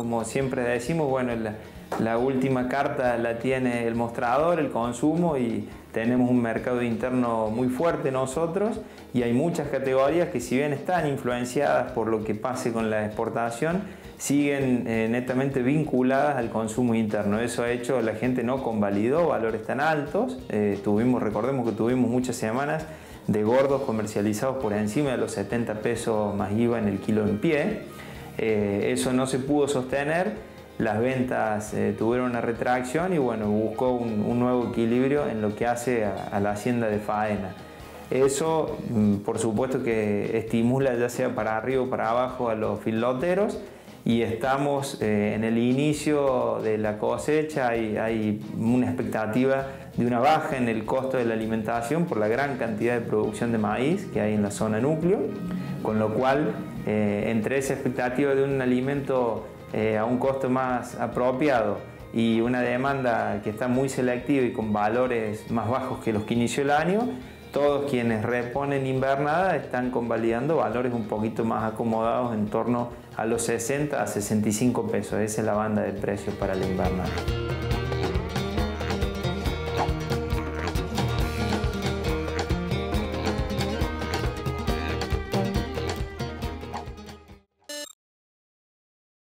como siempre decimos, bueno, la, última carta la tiene el mostrador, el consumo y tenemos un mercado interno muy fuerte nosotros y hay muchas categorías que si bien están influenciadas por lo que pase con la exportación, siguen eh, netamente vinculadas al consumo interno. Eso ha hecho la gente no convalidó valores tan altos. Eh, tuvimos, recordemos que tuvimos muchas semanas de gordos comercializados por encima de los 70 pesos más IVA en el kilo en pie. Eh, eso no se pudo sostener las ventas eh, tuvieron una retracción y bueno, buscó un, nuevo equilibrio en lo que hace a, la hacienda de faena. Eso, mm, por supuesto que estimula ya sea para arriba o para abajo a los filoteros y estamos eh, en el inicio de la cosecha y hay una expectativa de una baja en el costo de la alimentación por la gran cantidad de producción de maíz que hay en la zona núcleo, con lo cual eh, entre esa expectativa de un alimento eh, a un costo más apropiado y una demanda que está muy selectiva y con valores más bajos que los que inició el año, todos quienes reponen invernada están convalidando valores un poquito más acomodados en torno a los 60 a 65 pesos. Esa es la banda de precios para la invernada.